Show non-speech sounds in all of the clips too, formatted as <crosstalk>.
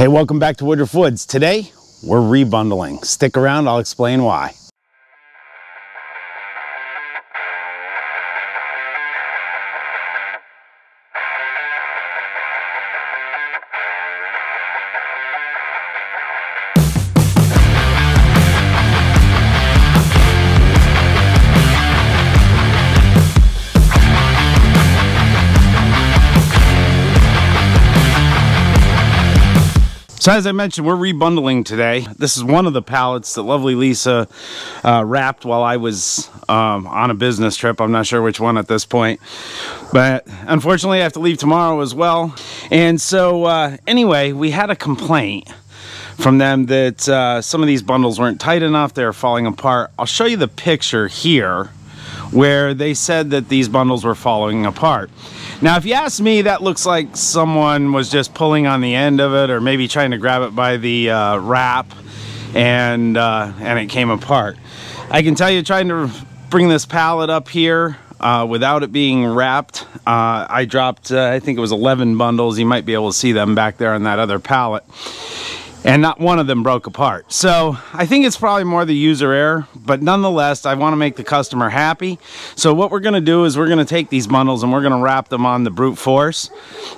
Hey, welcome back to Woodruff Woods. Today, we're rebundling. Stick around, I'll explain why. So as I mentioned, we're rebundling today. This is one of the pallets that lovely Lisa uh, wrapped while I was um, on a business trip. I'm not sure which one at this point. But unfortunately, I have to leave tomorrow as well. And so uh, anyway, we had a complaint from them that uh, some of these bundles weren't tight enough. They're falling apart. I'll show you the picture here where they said that these bundles were falling apart. Now, if you ask me, that looks like someone was just pulling on the end of it or maybe trying to grab it by the uh, wrap and, uh, and it came apart. I can tell you trying to bring this pallet up here uh, without it being wrapped, uh, I dropped, uh, I think it was 11 bundles. You might be able to see them back there on that other pallet and not one of them broke apart. So I think it's probably more the user error, but nonetheless, I want to make the customer happy. So what we're going to do is we're going to take these bundles and we're going to wrap them on the brute force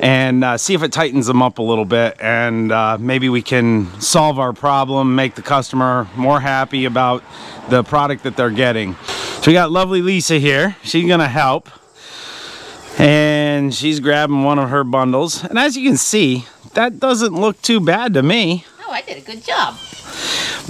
and uh, see if it tightens them up a little bit and uh, maybe we can solve our problem, make the customer more happy about the product that they're getting. So we got lovely Lisa here. She's going to help and she's grabbing one of her bundles. And as you can see, that doesn't look too bad to me. Oh, I did a good job.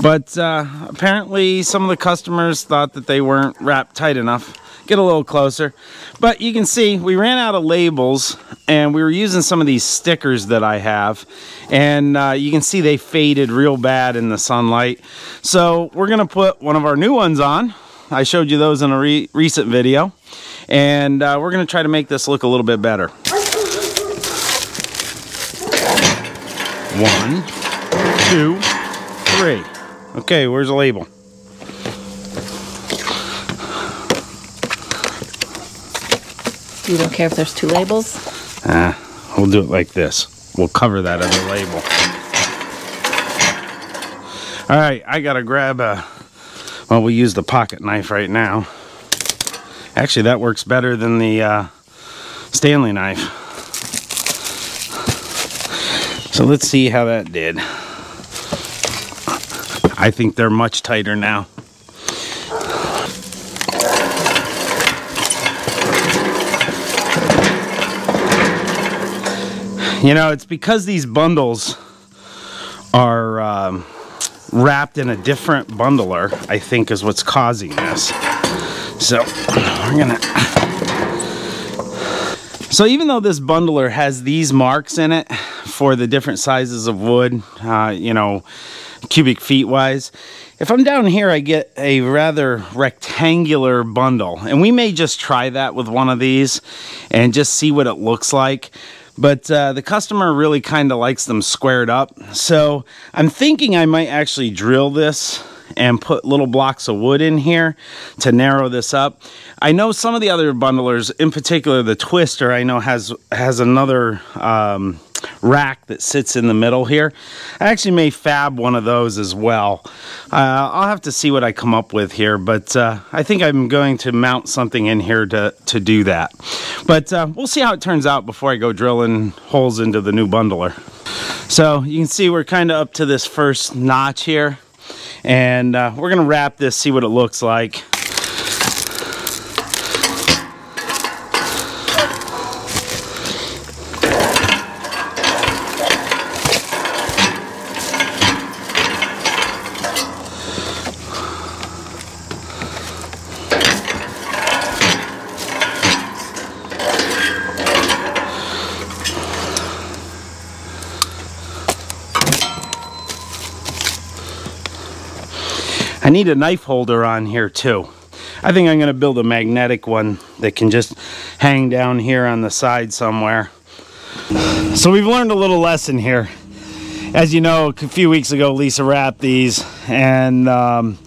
But uh, apparently some of the customers thought that they weren't wrapped tight enough. Get a little closer. But you can see we ran out of labels and we were using some of these stickers that I have. And uh, you can see they faded real bad in the sunlight. So we're going to put one of our new ones on. I showed you those in a re recent video. And uh, we're going to try to make this look a little bit better. One, two, three. Okay, where's the label? You don't care if there's two labels? Ah, we'll do it like this. We'll cover that other label. All right, I gotta grab a, well, we use the pocket knife right now. Actually, that works better than the uh, Stanley knife. So let's see how that did. I think they're much tighter now. You know, it's because these bundles are um, wrapped in a different bundler, I think is what's causing this. So, we're gonna... So even though this bundler has these marks in it, for the different sizes of wood, uh, you know, cubic feet wise. If I'm down here, I get a rather rectangular bundle. And we may just try that with one of these and just see what it looks like. But uh, the customer really kind of likes them squared up. So I'm thinking I might actually drill this and put little blocks of wood in here to narrow this up. I know some of the other bundlers, in particular the Twister, I know has has another um, rack that sits in the middle here. I actually may fab one of those as well. Uh, I'll have to see what I come up with here, but uh, I think I'm going to mount something in here to, to do that. But uh, we'll see how it turns out before I go drilling holes into the new bundler. So you can see we're kind of up to this first notch here. And uh, we're going to wrap this, see what it looks like. Need a knife holder on here too. I think I'm going to build a magnetic one that can just hang down here on the side somewhere. So we've learned a little lesson here. As you know, a few weeks ago, Lisa wrapped these and, um,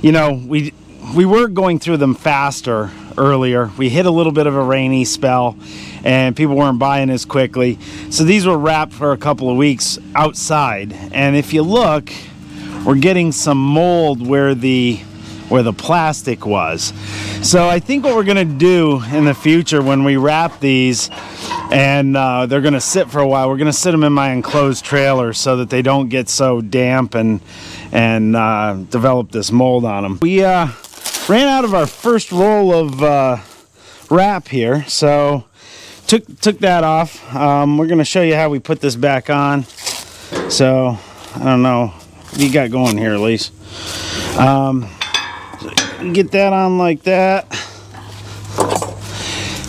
you know, we, we were going through them faster earlier. We hit a little bit of a rainy spell and people weren't buying as quickly. So these were wrapped for a couple of weeks outside. And if you look, we're getting some mold where the where the plastic was. So I think what we're gonna do in the future when we wrap these and uh, they're gonna sit for a while, we're gonna sit them in my enclosed trailer so that they don't get so damp and and uh, develop this mold on them. We uh, ran out of our first roll of uh, wrap here, so took took that off. Um, we're gonna show you how we put this back on. So I don't know, you got going here, Elise? Um, get that on like that.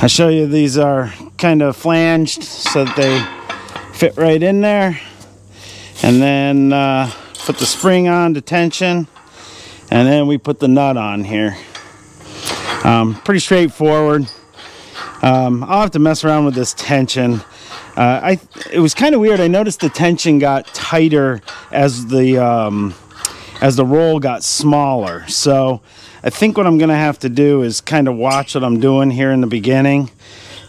I show you these are kind of flanged so that they fit right in there. And then uh, put the spring on to tension. And then we put the nut on here. Um, pretty straightforward. Um, I'll have to mess around with this tension. Uh, I it was kind of weird. I noticed the tension got tighter as the um, as the roll got smaller. So I think what I'm going to have to do is kind of watch what I'm doing here in the beginning,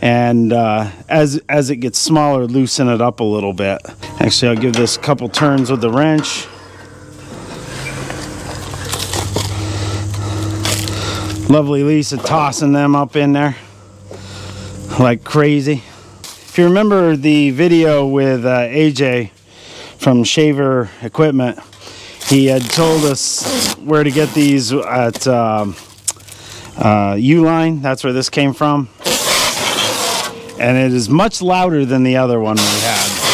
and uh, as as it gets smaller, loosen it up a little bit. Actually, I'll give this a couple turns with the wrench. Lovely Lisa tossing them up in there like crazy. If you remember the video with uh, AJ from Shaver Equipment, he had told us where to get these at um, uh, Uline. That's where this came from. And it is much louder than the other one we had.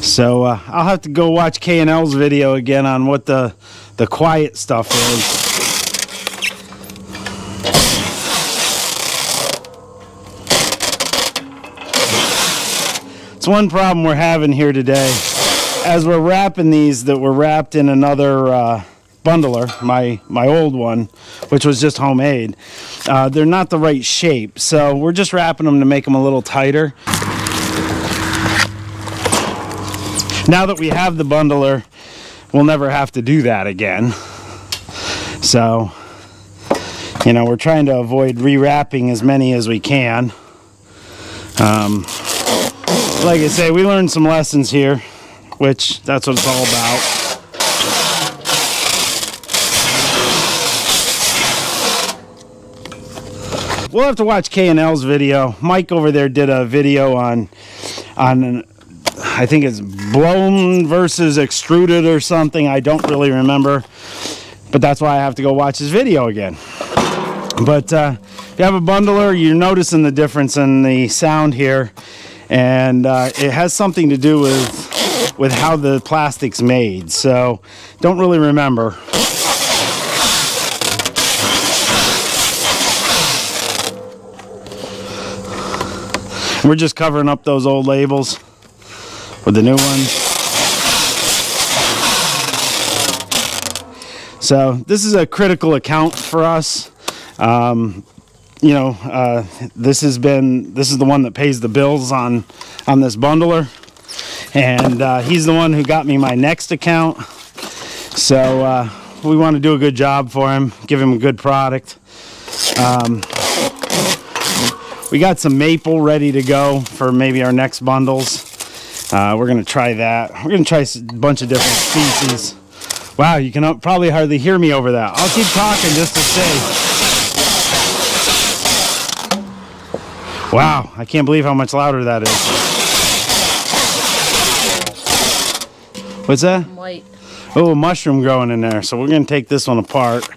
So uh, I'll have to go watch KNL's video again on what the, the quiet stuff is. It's one problem we're having here today. As we're wrapping these, that were wrapped in another uh, bundler, my, my old one, which was just homemade, uh, they're not the right shape. So we're just wrapping them to make them a little tighter. Now that we have the bundler, we'll never have to do that again. So, you know, we're trying to avoid rewrapping as many as we can. Um, like I say, we learned some lessons here, which that's what it's all about. We'll have to watch KNL's video. Mike over there did a video on, on I think it's blown versus extruded or something. I don't really remember, but that's why I have to go watch his video again. But uh, if you have a bundler, you're noticing the difference in the sound here and uh, it has something to do with with how the plastic's made. So don't really remember. We're just covering up those old labels with the new ones so this is a critical account for us. Um, you know, uh, this has been this is the one that pays the bills on on this bundler, and uh, he's the one who got me my next account. So uh, we want to do a good job for him, give him a good product. Um, we got some maple ready to go for maybe our next bundles. Uh, we're gonna try that. We're gonna try a bunch of different species. Wow, you can probably hardly hear me over that. I'll keep talking just to say. Wow, I can't believe how much louder that is. What's that? White. Oh, a mushroom growing in there. So we're going to take this one apart.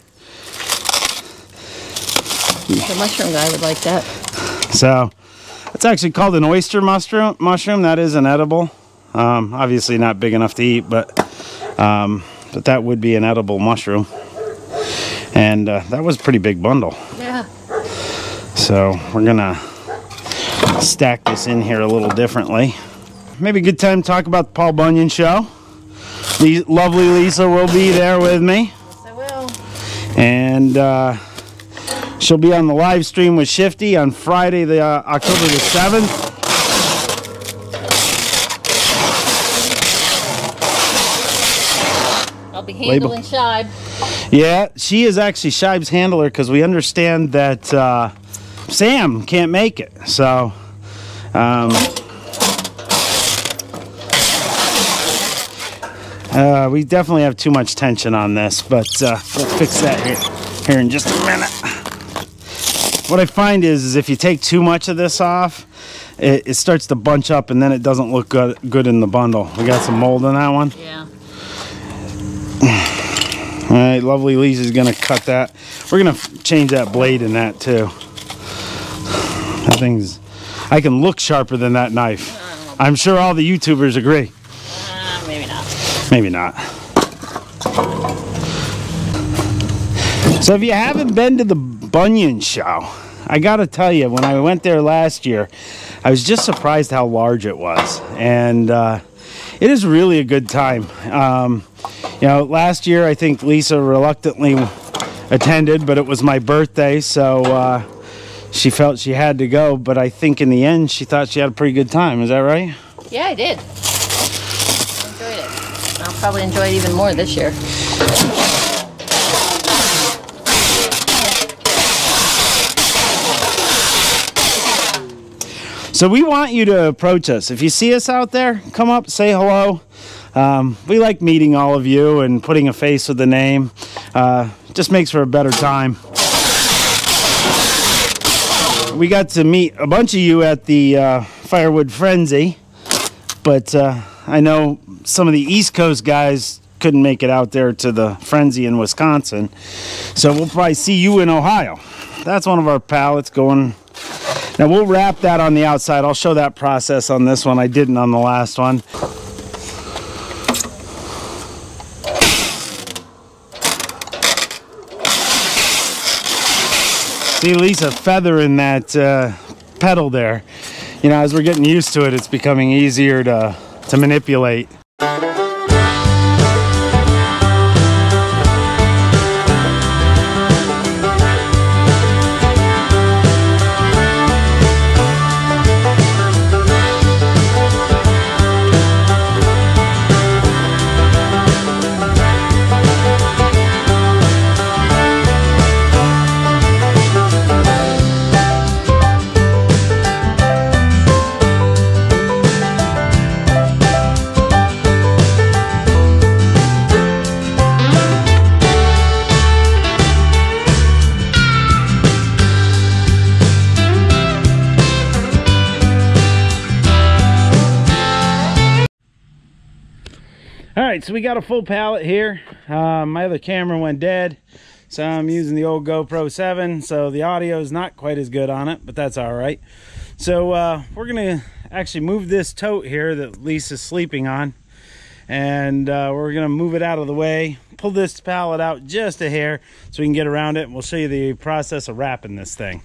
The mushroom guy would like that. So it's actually called an oyster mushroom. Mushroom that is an edible. Um, obviously not big enough to eat, but um, but that would be an edible mushroom. And uh, that was a pretty big bundle. Yeah. So we're gonna stack this in here a little differently. Maybe a good time to talk about the Paul Bunyan show. The lovely Lisa will be there with me. Yes, I will. And uh, she'll be on the live stream with Shifty on Friday, the uh, October the 7th. I'll be label. handling Shibe. Yeah, she is actually Shibe's handler because we understand that uh, Sam can't make it. So, um, uh, we definitely have too much tension on this, but uh, we'll fix that here, here in just a minute. What I find is, is if you take too much of this off, it, it starts to bunch up and then it doesn't look good, good in the bundle. We got some mold in that one. Yeah. <sighs> All right, lovely Lisa's gonna cut that. We're gonna change that blade in that too. <sighs> That thing's, I can look sharper than that knife. I'm sure all the YouTubers agree. Uh, maybe not. Maybe not. So if you haven't been to the Bunyan show, I gotta tell you, when I went there last year, I was just surprised how large it was, and uh, it is really a good time. Um, you know, last year I think Lisa reluctantly attended, but it was my birthday, so uh, she felt she had to go. But I think in the end, she thought she had a pretty good time. Is that right? Yeah, I did. I enjoyed it. I'll probably enjoy it even more this year. So we want you to approach us. If you see us out there, come up, say hello. Um, we like meeting all of you and putting a face with the name. Uh, just makes for a better time. We got to meet a bunch of you at the uh, Firewood Frenzy, but uh, I know some of the East Coast guys couldn't make it out there to the Frenzy in Wisconsin. So we'll probably see you in Ohio. That's one of our pallets going now we'll wrap that on the outside. I'll show that process on this one. I didn't on the last one. See feather in that uh, pedal there. You know, as we're getting used to it, it's becoming easier to, to manipulate. Right, so we got a full pallet here. Uh, my other camera went dead, so I'm using the old GoPro 7, so the audio is not quite as good on it, but that's all right. So uh, we're gonna actually move this tote here that Lisa's sleeping on, and uh, we're gonna move it out of the way, pull this pallet out just a hair so we can get around it, and we'll show you the process of wrapping this thing.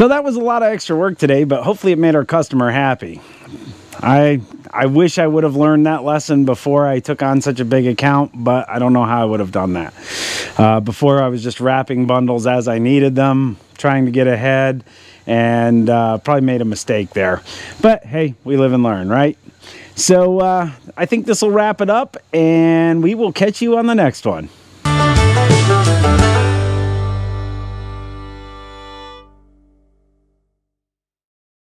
So that was a lot of extra work today, but hopefully it made our customer happy. I I wish I would have learned that lesson before I took on such a big account, but I don't know how I would have done that. Uh, before I was just wrapping bundles as I needed them, trying to get ahead, and uh, probably made a mistake there. But hey, we live and learn, right? So uh, I think this will wrap it up, and we will catch you on the next one.